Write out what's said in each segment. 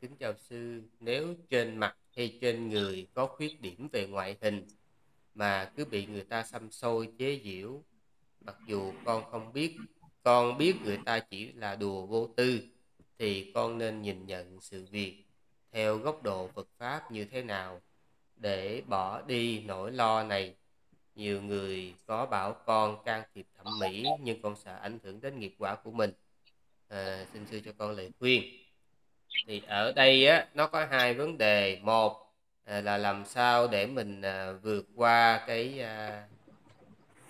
kính chào sư. Nếu trên mặt hay trên người có khuyết điểm về ngoại hình mà cứ bị người ta xăm xôi chế giễu, mặc dù con không biết, con biết người ta chỉ là đùa vô tư, thì con nên nhìn nhận sự việc theo góc độ Phật Pháp như thế nào để bỏ đi nỗi lo này. Nhiều người có bảo con can thiệp thẩm mỹ nhưng con sợ ảnh hưởng đến nghiệp quả của mình. À, xin sư cho con lời khuyên thì ở đây á nó có hai vấn đề. Một à, là làm sao để mình à, vượt qua cái à,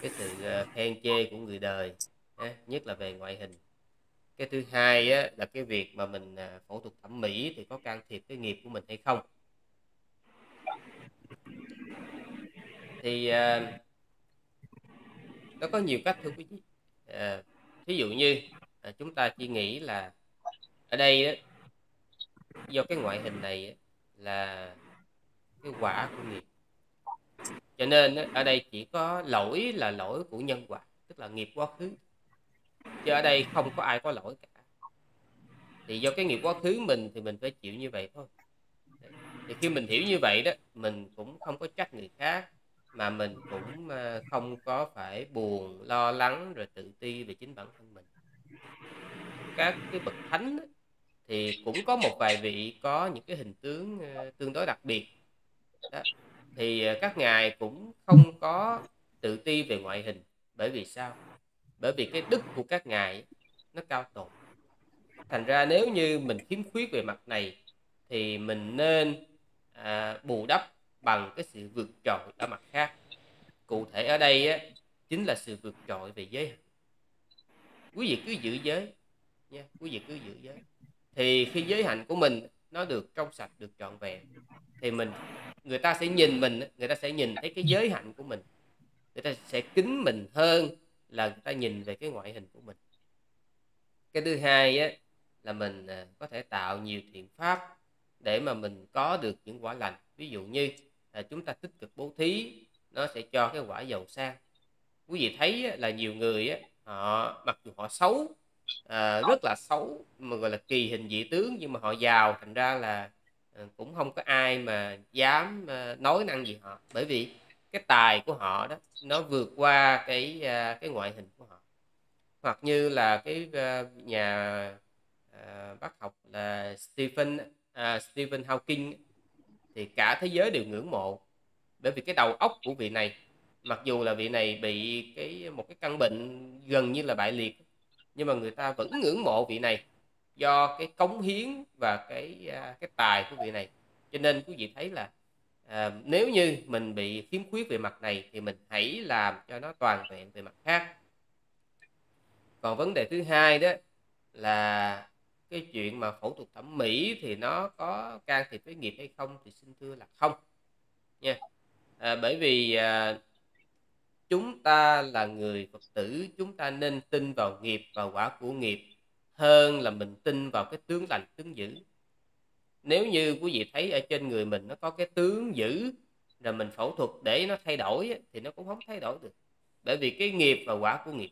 cái sự à, khen chê của người đời á, nhất là về ngoại hình. Cái thứ hai á, là cái việc mà mình à, phẫu thuật thẩm mỹ thì có can thiệp cái nghiệp của mình hay không? Thì à, nó có nhiều cách thưa quý vị. À, ví dụ như à, chúng ta chỉ nghĩ là ở đây á, do cái ngoại hình này là cái quả của nghiệp. Cho nên ở đây chỉ có lỗi là lỗi của nhân quả, tức là nghiệp quá khứ. Chứ ở đây không có ai có lỗi cả. Thì do cái nghiệp quá khứ mình thì mình phải chịu như vậy thôi. Thì khi mình hiểu như vậy đó, mình cũng không có trách người khác, mà mình cũng ờ, không có phải buồn, lo lắng rồi tự ti về chính bản thân mình. Các cái bậc thánh thì cũng có một vài vị có những cái hình tướng ờ, tương đối đặc biệt. Đó. thì ờ, các ngài cũng không có tự ti về ngoại hình. Bởi vì sao? Bởi vì cái đức của các ngài nó cao tột thành ra nếu như mình khiếm khuyết về mặt này thì mình nên à, bù đắp bằng cái sự vượt trội ở mặt khác. Cụ thể ở đây á, chính là sự vượt trội về giới quý vị cứ giữ giới nha quý vị cứ giữ giới thì khi giới hạnh của mình nó được trong sạch được trọn vẹn thì mình người ta sẽ nhìn mình người ta sẽ nhìn thấy cái giới hạnh của mình. Người ta sẽ kính mình hơn là người ta nhìn về cái ngoại hình của mình. Cái thứ hai á, là mình à, có thể tạo nhiều thiện pháp để mà mình có được những quả lành. Ví dụ như là chúng ta tích cực bố thí nó sẽ cho cái quả giàu sang. Quý vị thấy là nhiều người á, họ mặc dù họ xấu à, rất là xấu mà gọi là kỳ hình dị tướng nhưng mà họ giàu thành ra là ờ, cũng không có ai mà dám ờ, nói năng gì họ. Bởi vì cái tài của họ đó nó vượt qua cái cái ngoại hình của họ. Hoặc như là cái nhà à, bác học là Stephen à, Stephen Hawking thì cả thế giới đều ngưỡng mộ. Bởi vì cái đầu óc của vị này mặc dù là vị này bị cái một cái căn bệnh gần như là bại liệt nhưng mà người ta vẫn ngưỡng mộ vị này do cái cống hiến và cái à, cái tài của vị này. Cho nên quý vị thấy là à, nếu như mình bị khiếm khuyết về mặt này thì mình hãy làm cho nó toàn vẹn về mặt khác. Còn vấn đề thứ hai đó là cái chuyện mà phẫu thuật thẩm mỹ thì nó có can thiệp với nghiệp hay không thì xin thưa là không nha. À, bởi vì à, chúng ta là người phật tử, chúng ta nên tin vào nghiệp và quả của nghiệp hơn là mình tin vào cái tướng lành, tướng dữ. Nếu như quý vị thấy ở trên người mình nó có cái tướng dữ rồi mình phẫu thuật để nó thay đổi thì nó cũng không thay đổi được. Bởi vì cái nghiệp và quả của nghiệp.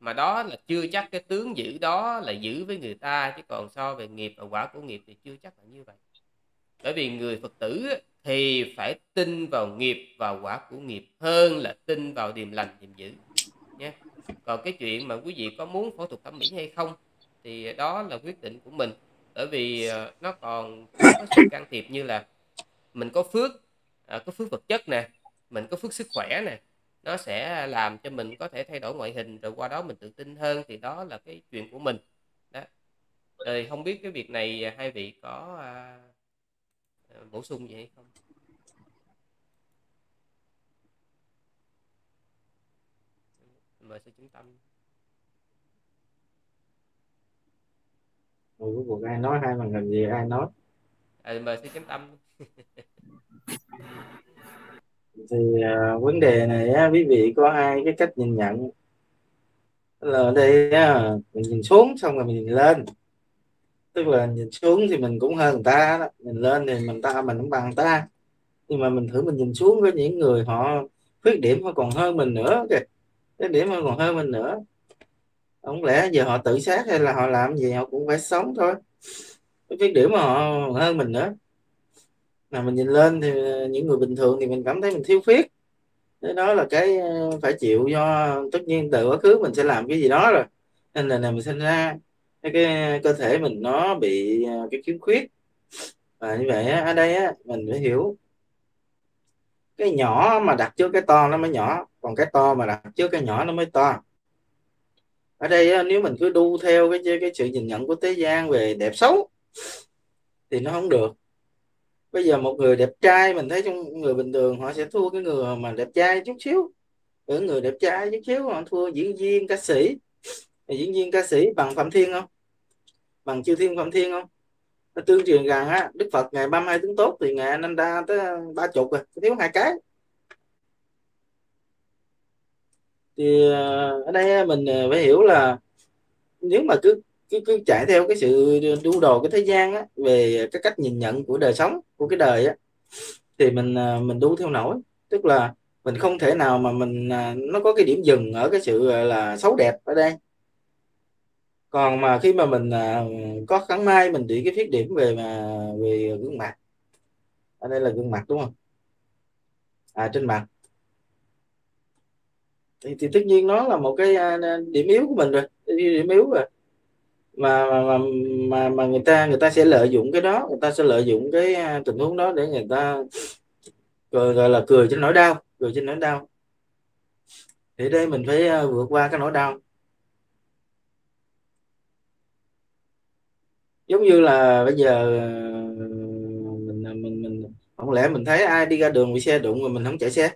Mà đó là chưa chắc cái tướng dữ đó là giữ với người ta, chứ còn so về nghiệp và quả của nghiệp thì chưa chắc là như vậy. Bởi vì người phật tử thì phải tin vào nghiệp và quả của nghiệp hơn là tin vào điềm lành, điềm dữ, nhé. Còn cái chuyện mà quý vị có muốn phẫu thuật thẩm mỹ hay không thì đó là quyết định của mình. Bởi vì ờ, nó còn có sự can thiệp như là mình có phước à, có phước vật chất nè, mình có phước sức khỏe nè, nó sẽ làm cho mình có thể thay đổi ngoại hình rồi qua đó mình tự tin hơn, thì đó là cái chuyện của mình. Đó. Rồi không biết cái việc này à, hai vị có à, bổ sung gì hay không? Mời sư chứng tâm. Ôi, cuối cùng ai nói hai màn hình gì ai nói? À, mời sư chứng tâm. Thì uh, vấn đề này á, quý vị có hai cái cách nhìn nhận? Là ở đây á, mình nhìn xuống xong rồi mình nhìn lên tức là nhìn xuống thì mình cũng hơn người ta đó. nhìn lên thì mình ta, mình cũng bằng người ta. Nhưng mà mình thử mình nhìn xuống với những người họ khuyết điểm họ còn hơn mình nữa kìa. Cái điểm họ còn hơn mình nữa. Không lẽ giờ họ tự sát hay là họ làm gì họ cũng phải sống thôi. Cái khuyết điểm mà họ hơn mình nữa. Là mình nhìn lên thì những người bình thường thì mình cảm thấy mình thiếu khuyết. Thế đó là cái ờ, phải chịu do tất nhiên từ quá khứ mình sẽ làm cái gì đó rồi. Nên là mình sinh ra cái, cái cơ thể mình nó bị à, cái khiếm khuyết. Và như vậy ở đây á, mình phải hiểu. Cái nhỏ mà đặt trước cái to nó mới nhỏ còn cái to mà đặt trước cái nhỏ nó mới to. Ở đây nếu mình cứ đu theo cái cái sự nhìn nhận của thế gian về đẹp xấu thì nó không được. Bây giờ một người đẹp trai mình thấy trong người bình thường họ sẽ thua cái người mà đẹp trai chút xíu. Ở người đẹp trai chút xíu họ thua diễn viên ca sĩ diễn viên ca sĩ bằng phạm thiên không? Bằng chư thiên, phạm thiên không? Nó tương truyền rằng á, đức phật ngày 32 tướng tốt thì ngày anh đa tới ba chục rồi thiếu hai cái. Thì ờ, ở đây mình ờ, phải hiểu là nếu mà cứ cứ cứ chạy theo cái sự đu đồ cái thế gian á, về cái cách nhìn nhận của đời sống của cái đời á, thì mình ờ, mình đu theo nổi. Tức là mình không thể nào mà mình nó có cái điểm dừng ở cái sự là, xấu đẹp ở đây còn mà khi mà mình à, có kháng mai mình bị cái khuyết điểm về mà về gương mặt. Ở đây là gương mặt đúng không? À trên mặt. Thì, thì tất nhiên nó là một cái à, điểm yếu của mình rồi điểm yếu rồi. Mà mà mà mà người ta người ta sẽ lợi dụng cái đó người ta sẽ lợi dụng cái à, tình huống đó để người ta gọi, gọi là cười trên nỗi đau cười trên nỗi đau. Thì đây mình phải vượt qua cái nỗi đau. Giống như là bây giờ ờ, mình mình mình không lẽ mình thấy ai đi ra đường bị xe đụng rồi mình không chạy xe?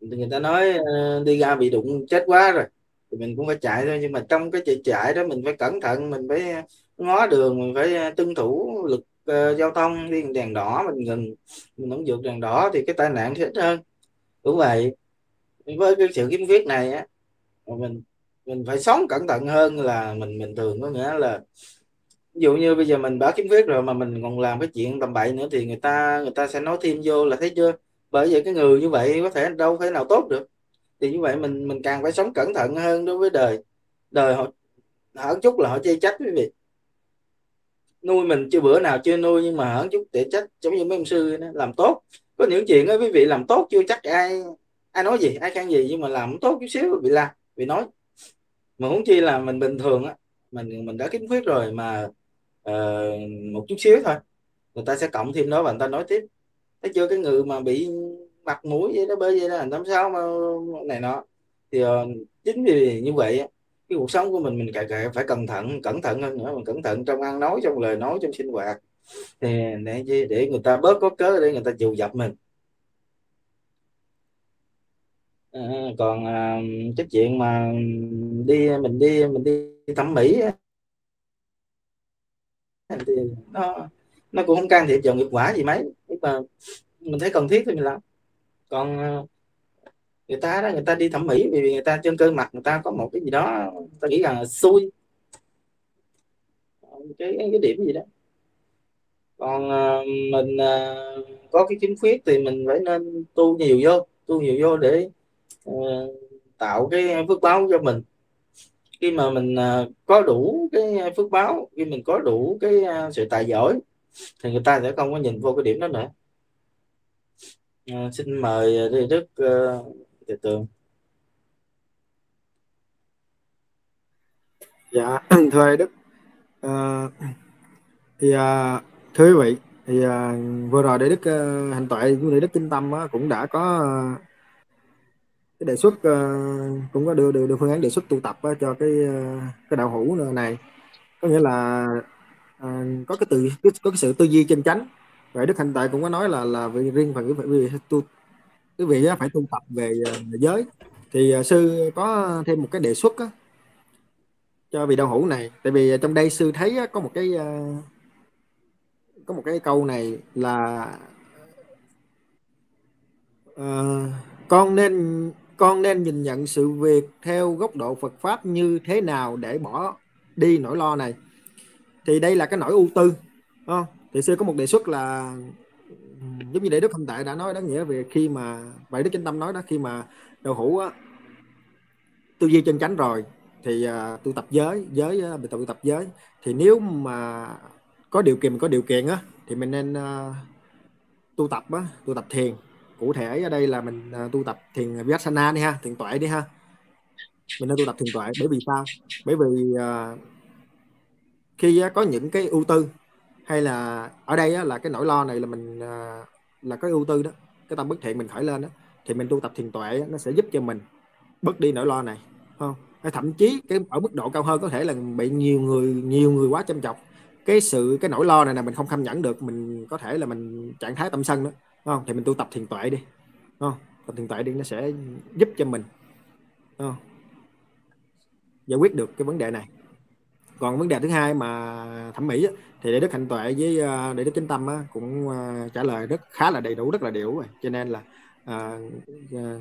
Người ta nói ờ, đi ra bị đụng chết quá rồi thì mình cũng phải chạy thôi. Nhưng mà trong cái chạy chạy đó mình phải cẩn thận mình phải ngó đường mình phải ờ, tuân thủ lực uh, giao thông. Đi đèn đỏ mình ngừng mình không vượt đèn đỏ thì cái tai nạn sẽ ít hơn. Cũng vậy với cái sự kiếm viết này á mình mình phải sống cẩn thận hơn là mình bình thường có nghĩa là ví dụ như bây giờ mình đã kiếm viết rồi mà mình còn làm cái chuyện tầm bậy nữa thì người ta người ta sẽ nói thêm vô là thấy chưa? Bởi vậy cái người như vậy có thể đâu thể nào tốt được. Thì như vậy mình mình càng phải sống cẩn thận hơn đối với đời. Đời họ hở chút là họ chê trách quý vị. Nuôi mình chưa bữa nào chưa nuôi nhưng mà hở chút để trách giống như mấy ông sư đó, làm tốt. Có những chuyện đó quý vị làm tốt chưa chắc ai ai nói gì ai khen gì nhưng mà làm tốt chút xíu bị la bị nói mà huống chi là mình bình thường á mình mình đã kiếm khuyết rồi mà uh, một chút xíu thôi người ta sẽ cộng thêm đó và người ta nói tiếp. Thấy chưa? Cái người mà bị mặt mũi vậy đó bởi vậy đó làm sao mà này nọ. Thì uh, chính vì như vậy cái cuộc sống của mình mình càng càng phải cẩn thận cẩn thận hơn nữa mình cẩn thận trong ăn nói trong lời nói trong sinh hoạt. Thì để để người ta bớt có cớ để người ta dù dập mình à, còn à, cái chuyện mà đi mình đi mình đi thẩm mỹ thì nó nó cũng không can thiệp vào nghiệp quả gì mấy nhưng mà mình thấy cần thiết thì mình làm. Còn à, người ta đó người ta đi thẩm mỹ vì người ta trên cơ mặt người ta có một cái gì đó ta nghĩ rằng là xui. Ờ, cái cái điểm gì đó. Còn uh, mình uh, có cái khiếm khuyết thì mình phải nên tu nhiều vô tu nhiều vô để Ờ, tạo cái phước báo cho mình. Khi mà mình ờ, có đủ cái phước báo khi mình có đủ cái ờ, sự tài giỏi thì người ta sẽ không có nhìn vô cái điểm đó nữa. À, xin mời thầy Đức Thầy Tường. Dạ thưa thầy Đức à, thì à, thưa quý vị thì à, vừa rồi để Đức à, hành tuệ của Đức Kinh Tâm á, cũng đã có cái đề xuất uh, cũng có đưa, đưa đưa phương án đề xuất tụ tập uh, cho cái uh, cái đạo hữu này. Có nghĩa là ờ, có cái từ có cái sự tư duy chân chánh. Vậy đức hạnh tại cũng có nói là là vì riêng phần cái vị tu cái vị phải tu tập về, về giới. Thì uh, sư có thêm một cái đề xuất cho vị đạo hữu này. Tại vì trong đây sư thấy có một cái uh, có một cái câu này là uh, con nên con nên nhìn nhận sự việc theo góc độ Phật pháp như thế nào để bỏ đi nỗi lo này. Thì đây là cái nỗi ưu tư không? thì xưa có một đề xuất là giống như để đức không tại đã nói đó nghĩa về khi mà vậy đức chánh tâm nói đó khi mà đầu hữu á, tư duy chân chánh rồi thì uh, tu tập giới giới uh, tu tập giới. Thì nếu mà có điều kiện có điều kiện á thì mình nên uh, tu tập á tu tập thiền cụ thể ở đây là mình uh, tu tập thiền vipassana đi ha thiền tuệ đi ha. Mình nên tu tập thiền tuệ bởi vì sao? Bởi vì uh, khi uh, có những cái ưu tư hay là ở đây uh, là cái nỗi lo này là mình uh, là cái ưu tư đó cái tâm bất thiện mình khởi lên đó thì mình tu tập thiền tuệ nó sẽ giúp cho mình bớt đi nỗi lo này không? Hay thậm chí cái ở mức độ cao hơn có thể là bị nhiều người nhiều người quá chăm chọc. Cái sự cái nỗi lo này là mình không kham nhẫn được mình có thể là mình trạng thái tâm sân đó không? Thì mình tu tập thiền tuệ đi. Không? Tập thiền tuệ đi nó sẽ giúp cho mình. Không? giải quyết được cái vấn đề này. Còn vấn đề thứ hai mà thẩm mỹ thì đại đức hạnh tuệ với ờ, đại đức kính tâm cũng ờ, trả lời rất khá là đầy đủ rất là đều rồi. Cho nên là à, à,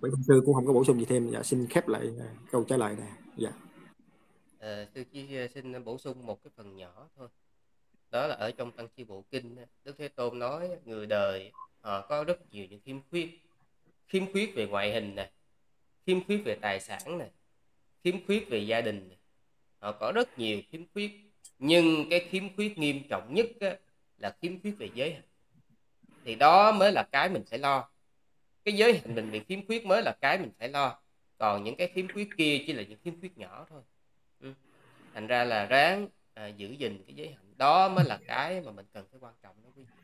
bản thân sư cũng không có bổ sung gì thêm. Dạ, xin khép lại ờ, câu trả lời này. Dạ. À, sư chỉ xin bổ sung một cái phần nhỏ thôi đó là ở trong tăng chi bộ kinh đức thế tôn nói người đời họ có rất nhiều những khiếm khuyết. Khiếm khuyết về ngoại hình nè khiếm khuyết về tài sản nè khiếm khuyết về gia đình nè. họ có rất nhiều khiếm khuyết nhưng cái khiếm khuyết nghiêm trọng nhất á, là khiếm khuyết về giới hạnh thì đó mới là cái mình phải lo. Cái giới hạnh mình bị khiếm khuyết mới là cái mình phải lo. Còn những cái khiếm khuyết kia chỉ là những khiếm khuyết nhỏ thôi. Ừ. thành ra là ráng à, giữ gìn cái giới hạnh đó mới là cái mà mình cần phải quan trọng đó quý vị.